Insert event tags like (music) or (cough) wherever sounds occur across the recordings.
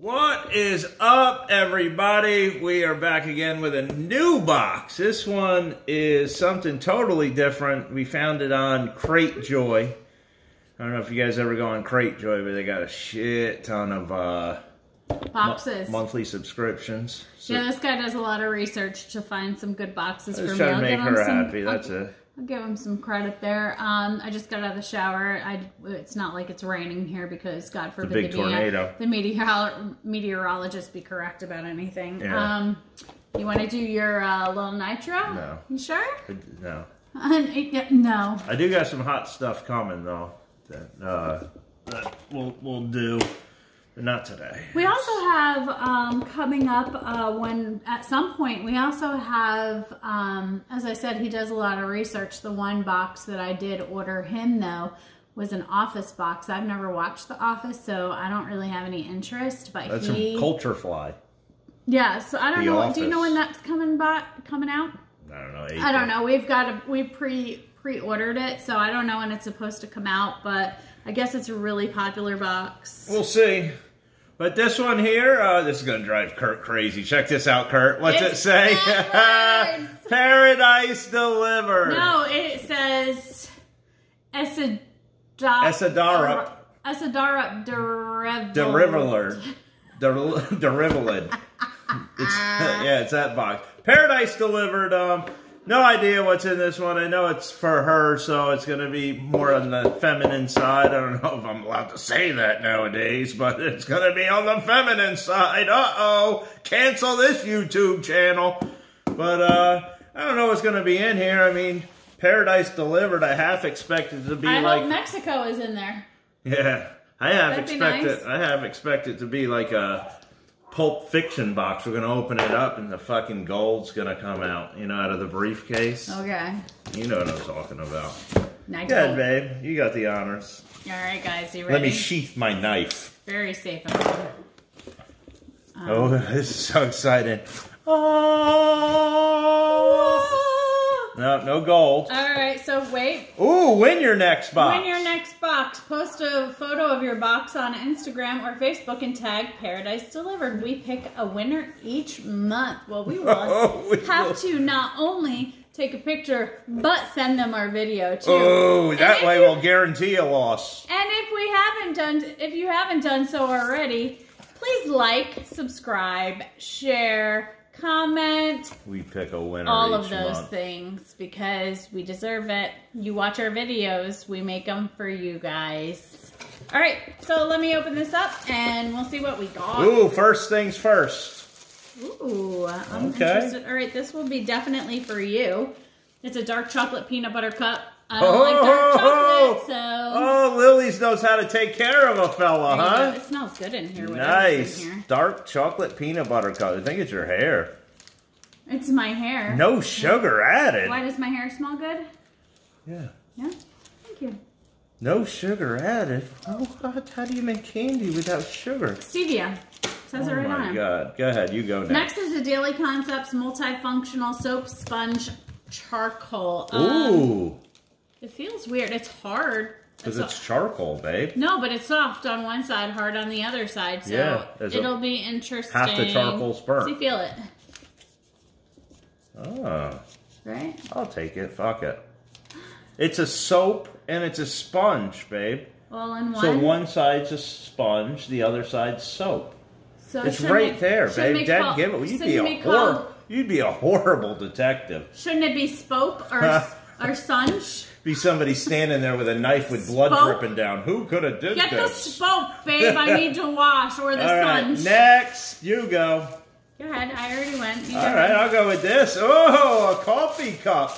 What is up, everybody? We are back again with a new box. This one is something totally different. We found it on Cratejoy. I don't know if you guys ever go on Cratejoy, but they got a shit ton of uh, boxes. monthly subscriptions. So yeah, this guy does a lot of research to find some good boxes I for me. trying to I'll make her some- happy. I'll- That's it. I'll give him some credit there. Um, I just got out of the shower. I it's not like it's raining here because God forbid the, big the, tornado. the meteor, meteorologist be correct about anything. Yeah. Um, you want to do your uh, little nitro? No. You sure? No. (laughs) No. I do got some hot stuff coming, though, that, uh, that we'll, we'll do. Not today. We also have um, coming up uh, when at some point we also have, um, as I said, he does a lot of research. The one box that I did order him though was an Office box. I've never watched The Office, so I don't really have any interest. But That's he, some CultureFly. yeah. So I don't The know. Do you know when that's coming back? Coming out? I don't know. I don't know. We've got a we pre pre ordered it, so I don't know when it's supposed to come out. But I guess it's a really popular box. We'll see. But this one here, uh, this is going to drive Kurt crazy. Check this out, Kurt. What's it say? (laughs) Paradise delivered. No, it says Esadara. Esadara. Esadara Derivel. Derivelard. Der- (laughs) It's, (laughs) yeah, it's that box. Paradise delivered. Um, no idea what's in this one. I know it's for her, so it's going to be more on the feminine side. I don't know if I'm allowed to say that nowadays, but it's going to be on the feminine side. Uh-oh. Cancel this YouTube channel. But, uh, I don't know what's going to be in here. I mean, Paradise delivered. I half expected to be I like... hope Mexico is in there. Yeah, I have That'd expected. nice. I have expected to be like a Pulp Fiction box. We're gonna open it up, and the fucking gold's gonna come out. You know, out of the briefcase. Okay. You know what I'm talking about. Now Go ahead, babe. You got the honors. All right, guys, you ready? Let me sheath my knife. Very safe. sound. oh, (laughs) this is so exciting. Oh. No, no gold. All right, so wait. Ooh, win your next box. Win your next box. Post a photo of your box on Instagram or Facebook and tag Paradise Delivered. We pick a winner each month. Well, we (laughs) will Oh, we have will. to not only take a picture, but send them our video too. Oh, that way you- we'll guarantee a loss. And if we haven't done, if you haven't done so already, like, subscribe, share, comment, We pick a winner all of those month. things because we deserve it. You watch our videos, we make them for you guys. All right, so let me open this up and we'll see what we got. Ooh, first things first. Ooh, I'm Okay. interested. All right, this will be definitely for you. It's a dark chocolate peanut butter cup. I don't like dark chocolate, so Oh, Lily's knows how to take care of a fella, you go. huh? It smells good in here. Nice. In here. Dark chocolate peanut butter color. I think it's your hair. It's my hair. No sugar added. Why does my hair smell good? Yeah. Yeah. Thank you. No sugar added. Oh, God. How do you make candy without sugar? Stevia. Says it Oh, right on my. God. Go ahead. You go next. Next is the Daily Concepts multifunctional soap sponge charcoal. Um, Ooh. It feels weird. It's hard. Because It's it's charcoal, babe. no, but it's soft on one side, hard on the other side. So Yeah, there's a- it'll be interesting. half the charcoal's burnt. See, feel it. Oh. Right? I'll take it. Fuck it. It's a soap and it's a sponge, babe. All in one. So one side's a sponge, the other side's soap. So It's right it- there, babe. Dad, call- give it. You'd be a it called- hor- You'd be a horrible detective. Shouldn't it be spope or (laughs) or sunge? Be somebody standing there with a knife with blood Spoke? dripping down. Who could have did Get the this? spoke, (laughs) babe. I need to wash or the All right, sunge. next you go. Go ahead. I already went. You All go. I'll go with this. Oh, a coffee cup.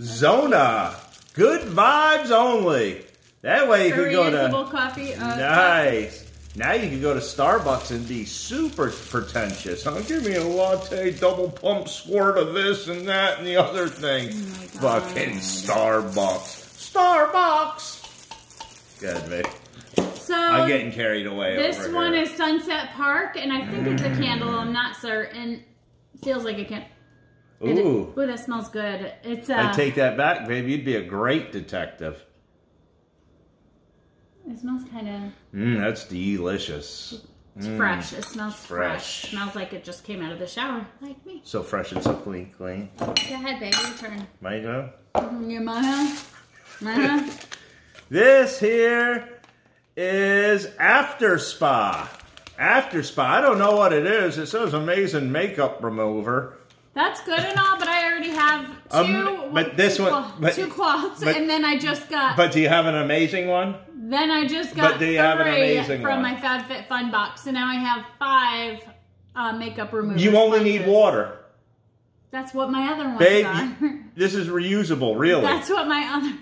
Zona. Good vibes only. That way you could go to coffee. Uh, nice. Now you can go to Starbucks and be super pretentious. Huh? Give me a latte, double pump squirt of this and that and the other thing. My God. Fucking Starbucks. Starbucks. Good, babe. So I'm getting carried away this over one here. is Sunset Park, and I think it's a candle. I'm not certain. Feels like a can. it- Ooh. Ooh, that smells good. It's uh, I take that back, babe. You'd be a great detective. It smells kind of. Mmm, that's delicious. It's mm, fresh. It smells fresh. Fresh. Smells like it just came out of the shower, like me. So fresh and so clean, clean. Go ahead, baby. Your turn. Might mm-hmm, go. Your mama. Mama. (laughs) This here is After Spa. After Spa. I don't know what it is. It says amazing makeup remover. That's good and all, but I already have two. Um, but this two one- but- two cloths, but- and then I just got. But do you have an amazing one? then I just got but do you have an three amazing from one? my FabFitFun box, so now I have five uh, makeup removers. You only need water. That's what my other ones Babe, are. this is reusable, really. (laughs) That's what my other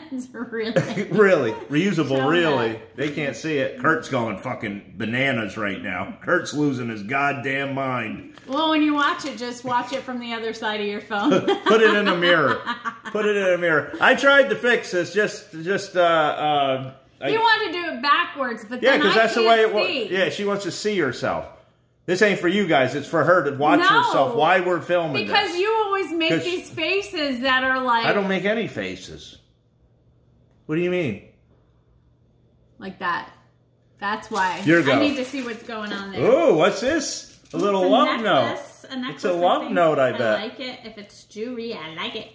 (laughs) really. (laughs) really. Reusable, Show really. that. They can't see it. Kurt's going fucking bananas right now. Kurt's losing his goddamn mind. well, when you watch it, just watch it from the other side of your phone. (laughs) Put it in a mirror. Put it in a mirror. I tried to fix this just, just, uh, uh, I- you want to do it backwards, but yeah, because that's the way it works. Yeah, she wants to see herself. This ain't for you guys. It's for her to watch No. herself while we're filming Because this. you always make these faces that are like I don't make any faces. What do you mean? like that. That's why. Your go. I need to see what's going on there. Oh, what's this? A little It's love note. necklace, A necklace, It's a think. note, I I bet. I like it. If it's jewelry, I like it.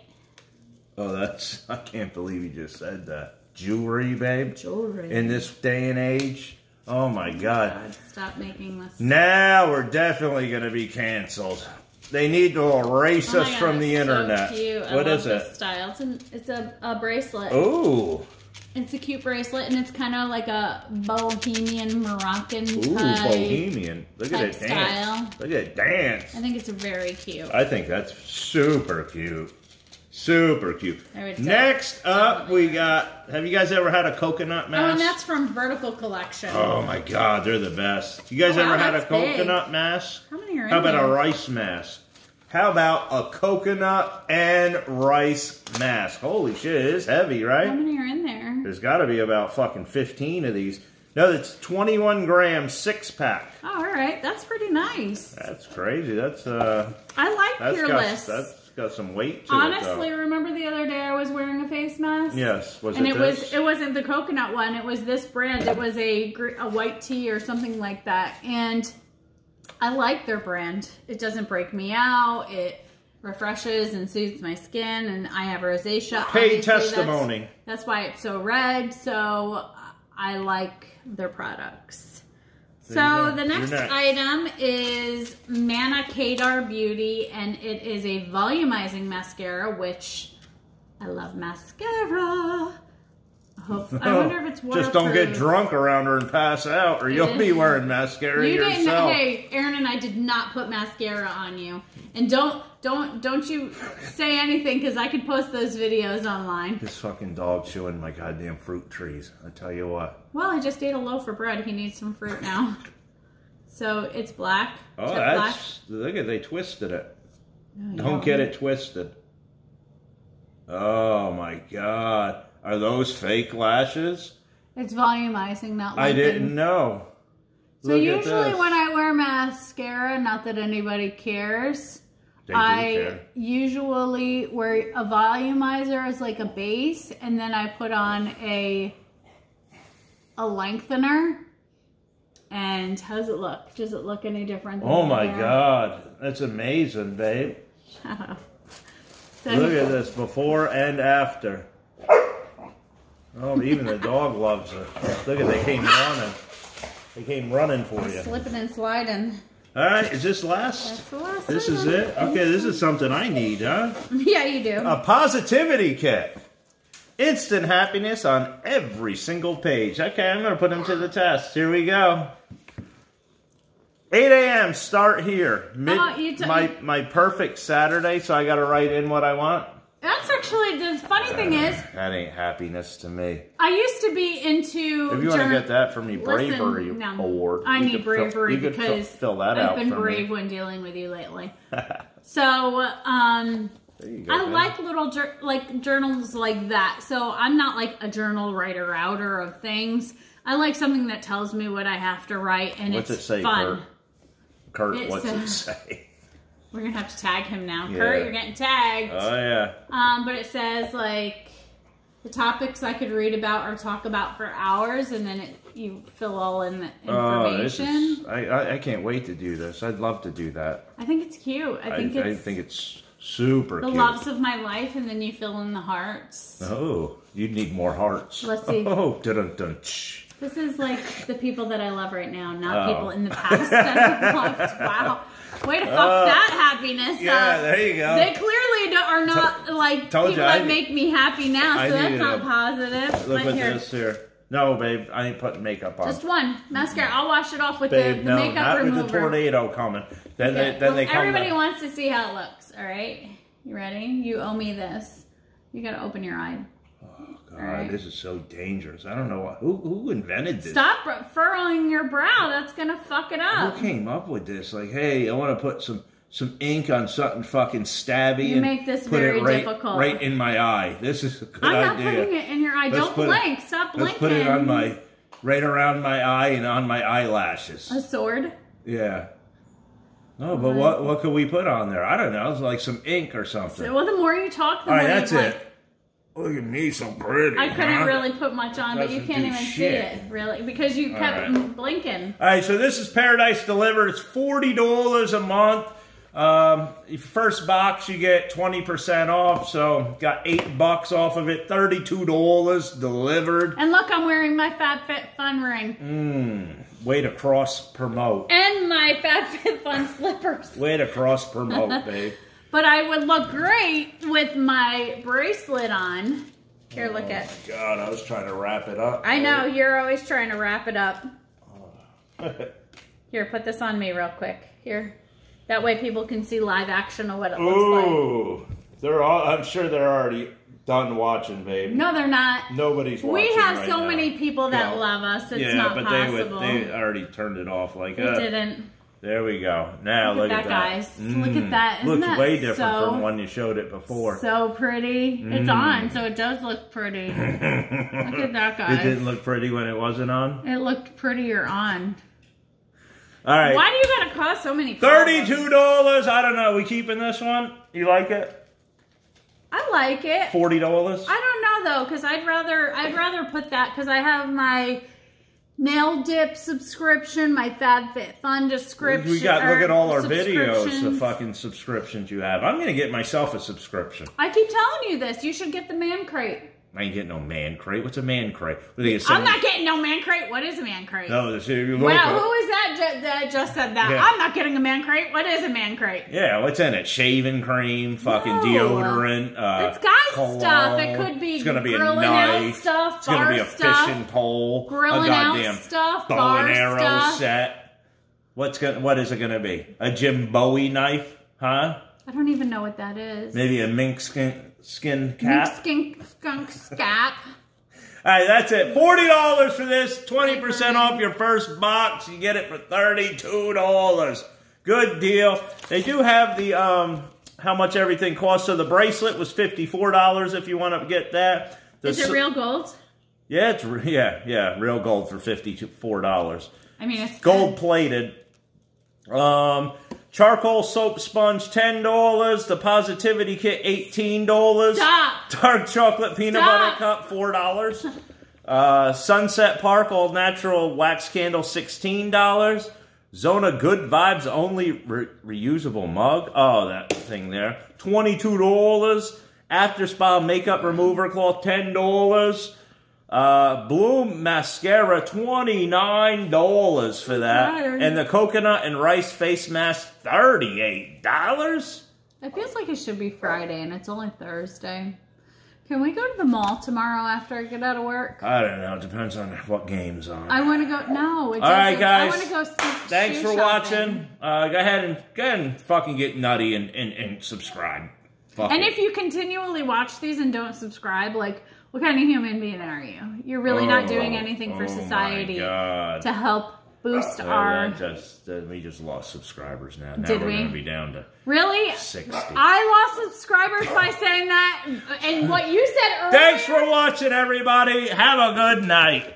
Oh, that's. (laughs) I can't believe you just said that. Jewelry, babe. Jewelry. In this day and age. Oh my oh God. God, stop making this. Now we're definitely going to be canceled. They need to erase Oh us God, from the internet. So love is it? style. It's, an, it's a, a bracelet. Ooh. It's a cute bracelet, and it's kind of like a bohemian Moroccan Ooh, type. bohemian. Look at it dance. style. Look at it dance. I think it's very cute. I think that's super cute. Super cute. There we go. Next up, we got. Have you guys ever had a coconut Oh, and that's from Vertical Collection. Oh my god, they're the best. You guys Oh, wow, ever had a that's big. coconut mask? How many are in How about there? a rice mask? How about a coconut and rice mask? Holy shit, it is heavy, right? How many are in there? There's got to be about fucking 15 of these. No, that's 21 gram six pack. Oh, all right. That's pretty nice. That's crazy. That's uh, I like that's got Peerless. that's got some weight to Honestly, it. remember the other day I was wearing a face mask? Yes, was And it, it this? was it wasn't the coconut one. It was this brand. It was a a white tea or something like that. And I like their brand. It doesn't break me out. It refreshes and soothes my skin. And I have rosacea. Paid Obviously, that's- testimony. That's, why it's so red. So I like their products. So the next next. item is Manna Kadar Beauty, and it is a volumizing mascara, which I love mascara. I hope. I (laughs) wonder if it's waterproof. Just don't get drunk around her and pass out, or you'll be wearing mascara You yourself. Hey, Aaron and I did not put mascara on you, and don't don't don't you say anything because I could post those videos online. This fucking dog chewing my goddamn fruit trees. I tell you what. Well, I just ate a loaf of bread. He needs some fruit now. (laughs) So it's black. Oh, jet black. that's look at they twisted it. Oh, you Don't get it twisted. Oh my god. Are those fake lashes? It's volumizing, not. I didn't know. So Look usually when I wear mascara, not that anybody cares, I care. usually wear a volumizer as like a base, and then I put on a a lengthener. And how's it look? Does it look any different? Than Oh my hair? god. That's amazing, babe. (laughs) Shut up. So Look at (laughs) this before and after. Oh, even the dog loves it. Look at they came running. They came running for you. slipping and sliding. All right, is this last? That's the last. This is it? Okay, this is something I need, huh? (laughs) Yeah, you do. A positivity kit. Instant happiness on every single page. Okay, I'm going to put them to the test. Here we go. 8 a.m. Start here. Mid, Oh, my my perfect Saturday, so I got to write in what I want. Actually the funny thing is, That ain't happiness to me. I used to be into. If you want to get that from me, Listen, bravery no. award. I need bravery fill- because fill, that I've out been brave me. when dealing with you lately. (laughs) so, um, go, I babe. like little like journals like that. So I'm not like a journal writer outer of things. I like something that tells me what I have to write, and What's it's it say, fun. Kurt? Kurt, what's it say? (laughs) We're gonna have to tag him now. Yeah. Kurt, you're getting tagged. Oh yeah. Um, but it says like the topics I could read about or talk about for hours, and then it you fill all in the Oh, information. is, I, I I can't wait to do this. I'd love to do that. I think it's cute. I I, think I it's think it's super the cute. loves of my life, and then you fill in the hearts. Oh, you'd need more hearts. Let's see. (laughs) Oh, dun dun dun. This is like the people that I love right now, not Oh. people in the past that I've loved. (laughs) Wow. Way to fuck Oh. that happiness Yeah, up. there you go. They clearly do- are not like told people you, I that need- make me happy now, I so that's not positive. Look but at here, this here. No, babe, I ain't putting makeup on. just one mascara. Mm-hmm. I'll wash it off with babe, the, the no, makeup not remover. with the tornado coming. Then Okay, they, then well, they come. everybody to- wants to see how it looks. All right, you ready? You owe me this. You gotta open your eye. Oh, God, Alright. this is so dangerous. I don't know who who invented this. Stop furrowing your brow. That's gonna fuck it up. Who came up with this? Like, hey, I want to put some some ink on something fucking stabby You and make this put very it right, difficult. right in my eye. This is a good I'm not idea. putting it in your eye. Let's Don't put it- blink. Stop Let's blinking. put it on my right around my eye and on my eyelashes. a sword. Yeah. No, but what what could we put on there? I don't know. It's like some ink or something. So, well, the more you talk, the All more right, you that's like. Look at me, so pretty. I couldn't huh? really put much on, but you can't even see it really because you kept right. blinking. All right, so this is Paradise Delivered. It's forty dollars a month. Um, first box you get twenty percent off. So got eight bucks off of it. Thirty-two dollars delivered. And look, I'm wearing my FabFitFun ring Mm. Way to cross promote. and my Fat Fit Fun (laughs) slippers. Way to cross promote, babe. But I would look great with my bracelet on. Here, look at. God, I was trying to wrap it up. I know you're always trying to wrap it up. (laughs) Here, put this on me real quick. Here. That way people can see live action of what it looks like. Ooh, they're all. I'm sure they're already done watching, babe. No, they're not. Nobody's watching. We have right so now. many people that Yeah. love us. It's yeah, not but possible. they would. They already turned it off. Like, They uh, didn't. There we go. Now Look look, at at that, guys. Look at that. Isn't looks that way different so- from when you showed it before. So pretty. Mm. It's on, so it does look pretty. (laughs) look at that, it didn't look pretty when it wasn't on. It looked prettier on. All right, Why do you gotta cost so many? thirty-two dollars. I don't know. We keeping this one? You like it? I like it. Forty dollars. I don't know though, because I'd rather I'd rather put that because I have my nail dip subscription, my FabFitFun description. We got look at all our videos, the fucking subscriptions you have. I'm gonna get myself a subscription. I keep telling you this. You should get the man crate. I ain't getting no man crate. What's a man crate? I'm not getting no man crate. What is a man crate? No, this is Wow, who is that ju- that just said that? Yeah. I'm not getting a man crate. What is a man crate? Yeah, what's in it? Shaving cream, fucking No. deodorant. Uh, It's guy stuff. It could be It's gonna be a grilling out knife. stuff, It's gonna be a stuff, fishing pole, grilling a out goddamn stuff, bow and arrow stuff. set. What's gonna? What is it gonna be? A Jim Bowie knife? Huh? I don't even know what that is. Maybe a mink skin skin cap? skink skunk scat. All right, that's it. Forty dollars for this. Twenty percent off your first box. You get it for thirty-two dollars. Good deal. They do have the um how much everything costs. So the bracelet was fifty-four dollars if you want to get that. The Is it real gold? Yeah, it's yeah yeah real gold for fifty-four dollars. I mean, it's Gold plated. Um, charcoal soap sponge ten dollars. The positivity kit eighteen dollars. Stop. Dark chocolate peanut Stop. butter cup four dollars. Uh, Sunset Park all natural wax candle sixteen dollars. Zona Good Vibes only re- reusable mug. Oh, that thing there twenty two dollars. After Spa makeup remover cloth ten dollars. Uh, Bloom mascara twenty nine dollars for that, and the coconut and rice face mask thirty eight dollars. It feels like it should be Friday and it's only Thursday. Can we go to the mall tomorrow after I get out of work? I don't know. It depends on what game's on. I want to go. No, it All right, doesn't. I guys. want to go. Thanks for shopping. watching. Uh, go ahead and go ahead and fucking get nutty and, and, and subscribe. Fuck And it. if you continually watch these and don't subscribe, like, what kind of human being are you? You're really not oh, doing Oh, anything for oh society to help boost uh, Well, our. just, that- we just lost subscribers now. Now Did we're we? going to be down to Really? 60. I lost subscribers by saying that, and what you said earlier. Thanks for watching, everybody. Have a good night.